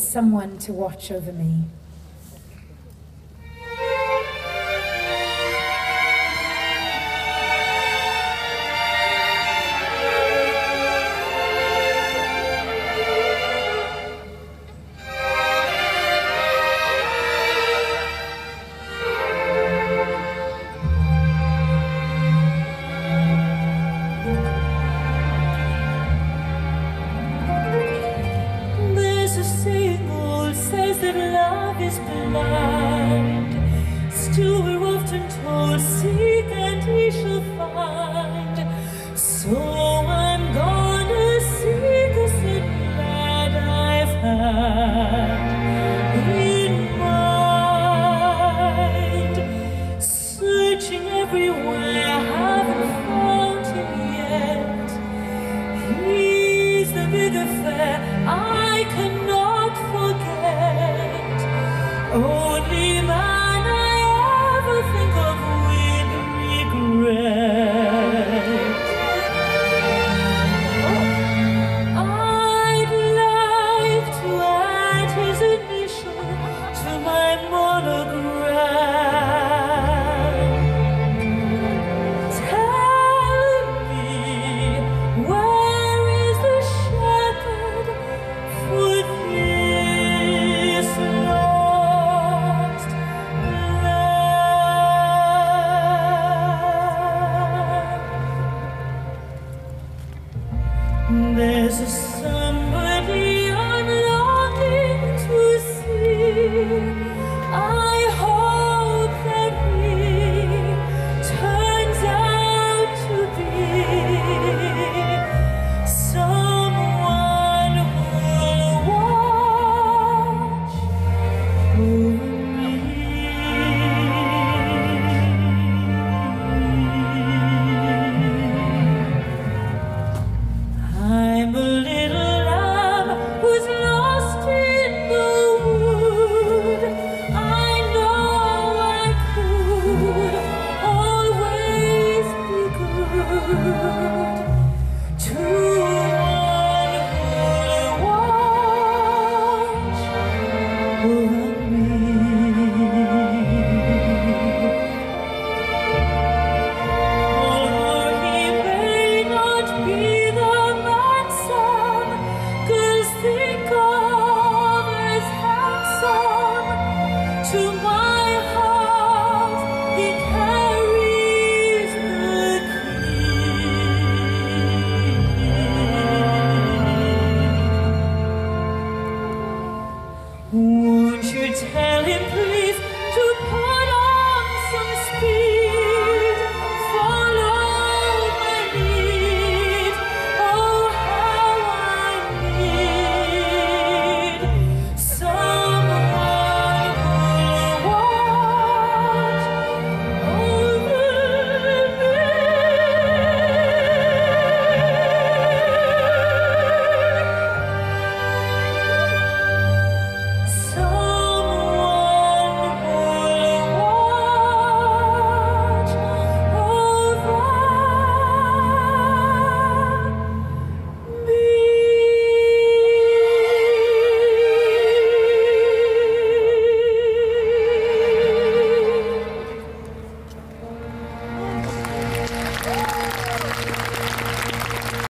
someone to watch over me. is. Still we're often told, seek and he shall find. So I'm gonna seek the secret that I've had in mind. Searching everywhere, haven't found him yet. He's the big affair Jesus.